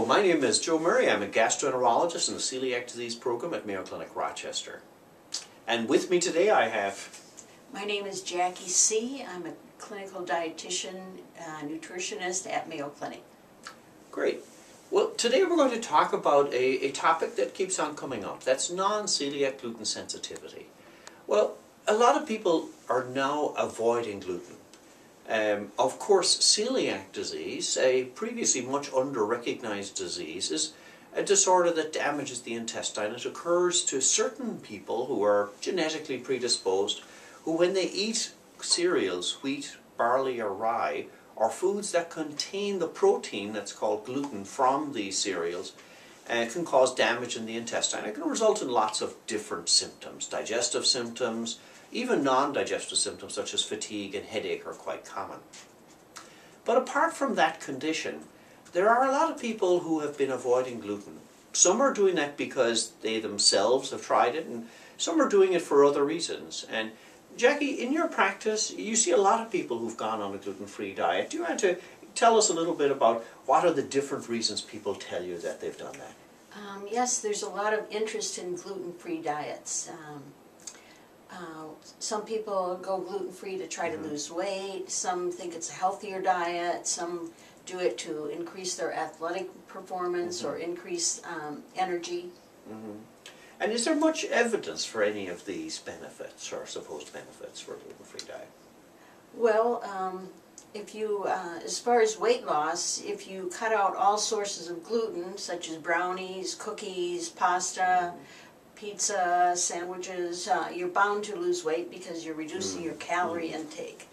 Hello, my name is Joe Murray. I'm a gastroenterologist in the celiac disease program at Mayo Clinic Rochester. And with me today I have My name is Jackie See. I'm a clinical dietitian, uh, nutritionist at Mayo Clinic. Great. Well, today we're going to talk about a, a topic that keeps on coming up. That's non-celiac gluten sensitivity. Well, a lot of people are now avoiding gluten. Um, of course, celiac disease, a previously much under-recognized disease, is a disorder that damages the intestine. It occurs to certain people who are genetically predisposed, who when they eat cereals, wheat, barley or rye, or foods that contain the protein that's called gluten from these cereals, uh, can cause damage in the intestine. It can result in lots of different symptoms, digestive symptoms, even non-digestive symptoms such as fatigue and headache are quite common. But apart from that condition, there are a lot of people who have been avoiding gluten. Some are doing that because they themselves have tried it, and some are doing it for other reasons. And Jackie, in your practice, you see a lot of people who've gone on a gluten-free diet. Do you want to tell us a little bit about what are the different reasons people tell you that they've done that? Um, yes, there's a lot of interest in gluten-free diets. Um, uh, some people go gluten-free to try to Mhm. lose weight. Some think it's a healthier diet. Some do it to increase their athletic performance or increase um, energy. hmm And is there much evidence for any of these benefits or supposed benefits for a gluten-free diet? Well, um, if you, uh, as far as weight loss, if you cut out all sources of gluten, such as brownies, cookies, pasta, pizza, sandwiches, uh, you're bound to lose weight because you're reducing your calorie intake.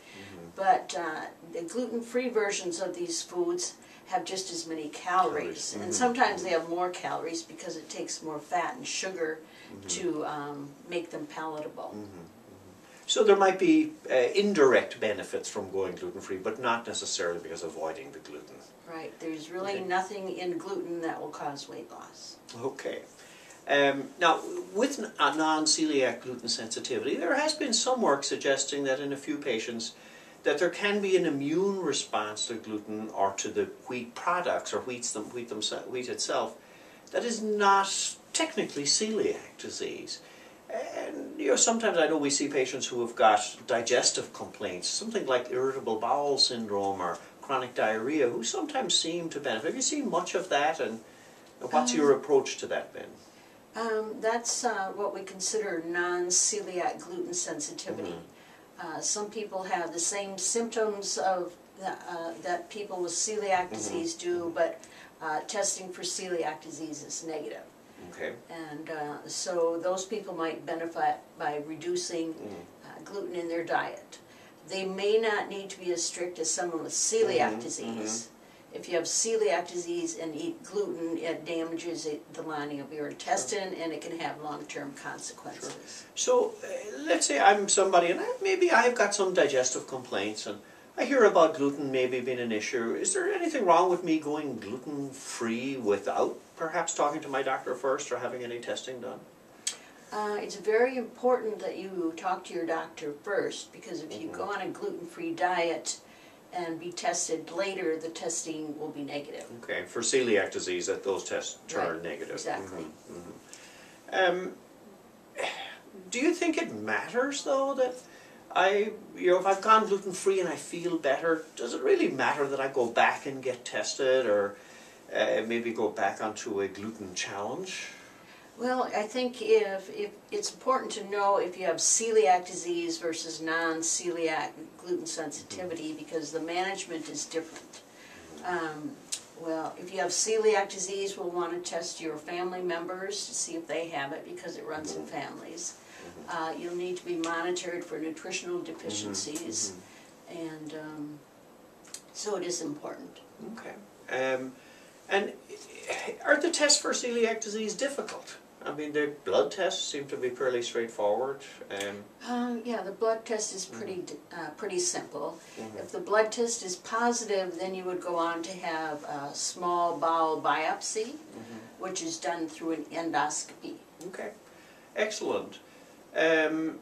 But uh, the gluten-free versions of these foods have just as many calories, and sometimes they have more calories because it takes more fat and sugar to um, make them palatable. So there might be uh, indirect benefits from going gluten-free, but not necessarily because avoiding the gluten. Right, there's really Okay. nothing in gluten that will cause weight loss. Okay. Um, now, with non-celiac gluten sensitivity, there has been some work suggesting that in a few patients that there can be an immune response to gluten or to the wheat products or wheats them, wheat, themse- wheat itself that is not technically celiac disease. And you know, sometimes I know we see patients who have got digestive complaints, something like irritable bowel syndrome or chronic diarrhea, who sometimes seem to benefit. Have you seen much of that, and what's Um, your approach to that been? Um, that's uh, what we consider non-celiac gluten sensitivity. Uh, some people have the same symptoms of the, uh, that people with celiac disease do, but uh, testing for celiac disease is negative. Okay. And uh, so those people might benefit by reducing Mm. uh, gluten in their diet. They may not need to be as strict as someone with celiac Mhm, disease. If you have celiac disease and eat gluten, it damages it, the lining of your intestine and it can have long-term consequences. So uh, let's say I'm somebody, and I, maybe I've got some digestive complaints, and I hear about gluten maybe being an issue. Is there anything wrong with me going gluten-free without perhaps talking to my doctor first or having any testing done? Uh, it's very important that you talk to your doctor first because if you go on a gluten-free diet and be tested later, the testing will be negative. Okay, for celiac disease, that those tests turn Right, negative. exactly. Mhm, mhm. Um, do you think it matters though that I, you know, if I've gone gluten free and I feel better, does it really matter that I go back and get tested or uh, maybe go back onto a gluten challenge? Well, I think if, if it's important to know if you have celiac disease versus non-celiac gluten sensitivity because the management is different. Um, well, if you have celiac disease, we'll want to test your family members to see if they have it because it runs in families. Uh, you'll need to be monitored for nutritional deficiencies, and um, so it is important. Okay. Um, and are the tests for celiac disease difficult? I mean, the blood tests seem to be fairly straightforward. Um, Um, yeah, the blood test is pretty d- uh, pretty simple. Mhm. If the blood test is positive, then you would go on to have a small bowel biopsy, which is done through an endoscopy. Okay, excellent. Um,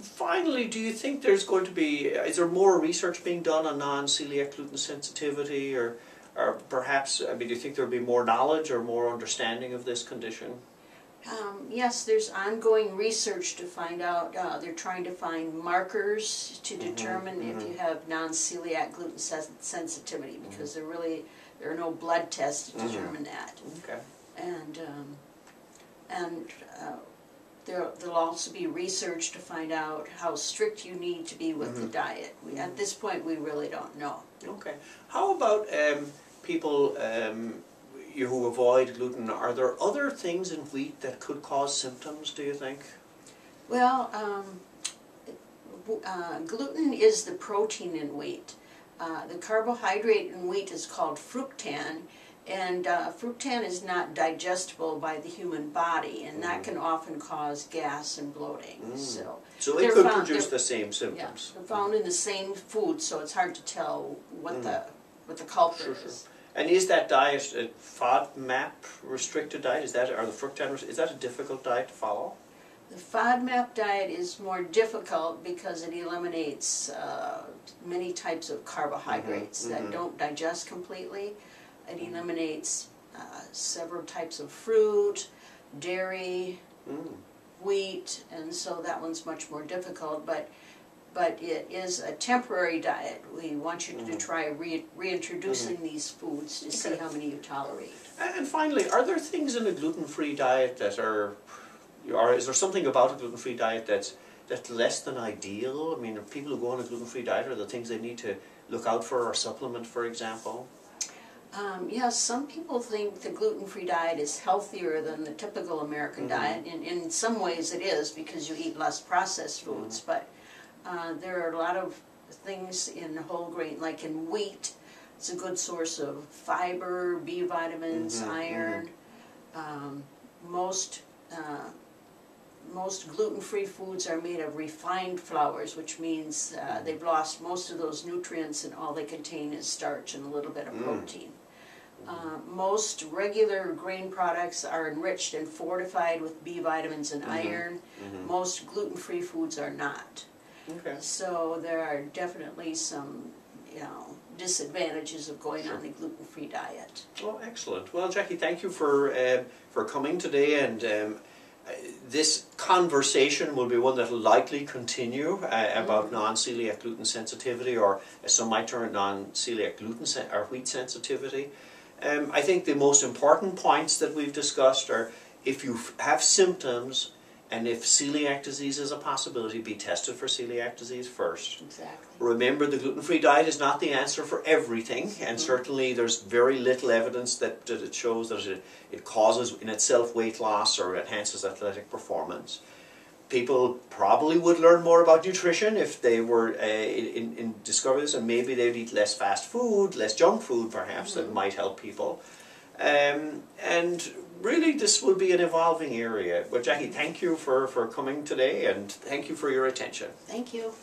finally, do you think there's going to be, is there more research being done on non-celiac gluten sensitivity or or perhaps, I mean, do you think there'll be more knowledge or more understanding of this condition? Um, yes, there's ongoing research to find out, uh, they're trying to find markers to determine if you have non-celiac gluten sen- sensitivity, because there really, there are no blood tests to determine that. Okay. And, um, and, uh, there, there'll also be research to find out how strict you need to be with the Mhm. diet. We, at this point, we really don't know. Okay. How about um, people um, you who avoid gluten? Are there other things in wheat that could cause symptoms, do you think? Well, um, uh, gluten is the protein in wheat. Uh, the carbohydrate in wheat is called fructan, and uh, fructan is not digestible by the human body, and that Mhm. can often cause gas and bloating. Mm. So, So they could found- produce the same yeah, symptoms. they're found in the same food, so it's hard to tell what Mm. the what the culprit Sure, sure. is. And is that diet a FODMAP restricted diet? Is that or the fructan? Is that a difficult diet to follow? The FODMAP diet is more difficult because it eliminates uh, many types of carbohydrates Mhm, that mhm. don't digest completely. It eliminates uh, several types of fruit, dairy, Mm. wheat, and so that one's much more difficult. But but it is a temporary diet. We want you to Mhm. try re- reintroducing these foods to see how many you tolerate. And and finally, are there things in a gluten-free diet that are, or is there something about a gluten-free diet that's that's less than ideal? I mean, are people who go on a gluten-free diet are there things they need to look out for or supplement, for example? Um, yes, some people think the gluten-free diet is healthier than the typical American Mhm. diet. In, in some ways it is because you eat less processed foods, but uh, there are a lot of things in whole grain, like in wheat. It's a good source of fiber, B vitamins, Mhm, iron. Um, most uh, most gluten-free foods are made of refined flours, which means uh, they've lost most of those nutrients, and all they contain is starch and a little bit of Mm. protein. Uh, most regular grain products are enriched and fortified with B vitamins and Mhm. iron. Mhm. Most gluten-free foods are not. Okay. So there are definitely some, you know, disadvantages of going on the gluten-free diet. Well, excellent. Well, Jackie, thank you for um, for coming today, and um, uh, this conversation will be one that will likely continue uh, about non-celiac gluten sensitivity, or as some might term it, non-celiac gluten sen- or wheat sensitivity. Um, I think the most important points that we've discussed are if you have symptoms and if celiac disease is a possibility, be tested for celiac disease first. Exactly. Remember, the gluten-free diet is not the answer for everything, and certainly there's very little evidence that, that it shows that it, it causes in itself weight loss or enhances athletic performance. People probably would learn more about nutrition if they were uh, in, in discover this, and maybe they'd eat less fast food, less junk food, perhaps that might help people. Um, and really, this will be an evolving area. But Jackie, thank you for, for coming today, and thank you for your attention. Thank you.